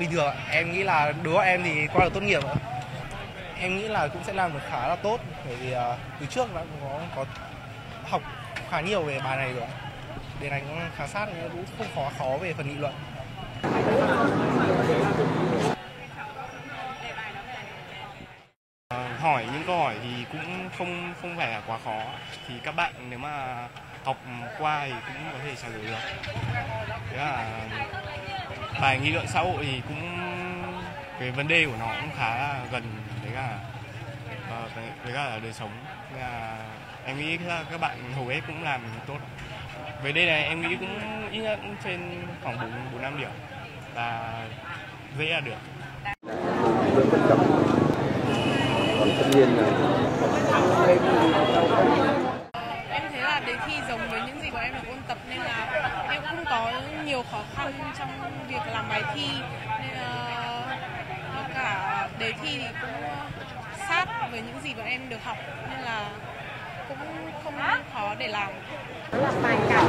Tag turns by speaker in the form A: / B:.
A: bình thường em nghĩ là đứa em thì qua được tốt nghiệp ạ. Em nghĩ là cũng sẽ làm được khá là tốt bởi vì uh, từ trước đã có có học khá nhiều về bài này rồi đề này cũng khá sát nên cũng không khó khó về phần nghị luận.
B: Ờ, hỏi những câu hỏi thì cũng không không phải là quá khó thì các bạn nếu mà học qua thì cũng có thể trả lời được. Thế là bài nghị luận xã hội thì cũng cái vấn đề của nó cũng khá là gần với cả ờ, với, cả đời sống. Nên là em nghĩ là các bạn hầu hết cũng làm tốt. Về đây này em nghĩ cũng ít nhất cũng trên khoảng bốn bốn năm điểm. Là dễ là được.
C: Còn tất nhiên là
D: em thấy là đề thi giống với những gì bọn em được ôn tập nên là nhiều khó khăn trong việc làm bài thi nên uh, cả đề thi thì cũng sát với những gì bọn em được học nên là cũng không khó để làm.
E: Đó là bài cảm